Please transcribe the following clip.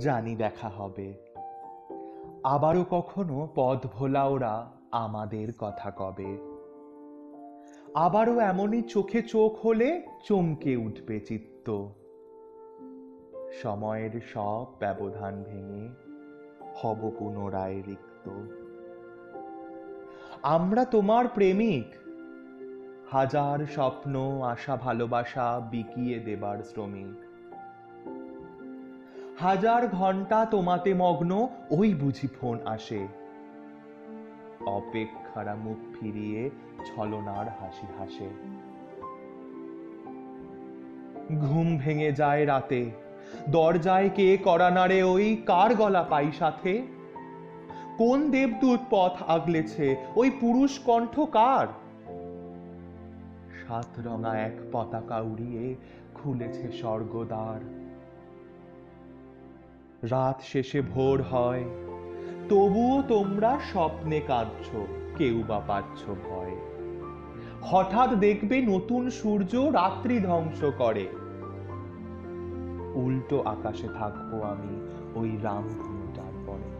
জানি দেখা হবে। আবারও কখনো পথ ভোলা ওরা আমাদের কথা কবে। আবারও এমনই চোখে চোখ হলে চমকে উঠবে চিত্ত। সময়ের সব ব্যবধান ভেঙে হব পুনরায় রিক্ত। আমরা তোমার প্রেমিক। হাজার স্বপ্ন, আশা, ভালোবাসা বিকিয়ে দেবার শ্রমিক। হাজার ঘণ্টা তোমাতে মগ্ন, ওই বুঝি ফোন আসে। অপেক্ষারা মুখ ফিরিয়ে ছলনার হাসি হাসে। ঘুম ভেঙে যায় রাতে। দরজায় কে করা নাড়ে, ওই কার গলা পাই সাথে? কোন দেবদূত পথ আগলেছে, ওই পুরুষ কণ্ঠ কার? সাত রঙা এক পতাকা উড়িয়ে খুলেছে স্বর্গদ্বার। রাত শেষে ভোর হয়। তবুও তোমরা স্বপ্নে কাঁদছ, কেউ বা পাচ্ছ ভয়। হঠাৎ দেখবে নতুন সূর্য রাত্রি ধ্বংস করে। উল্টো আকাশে থাকব আমি, ওই রামধনুটার পরে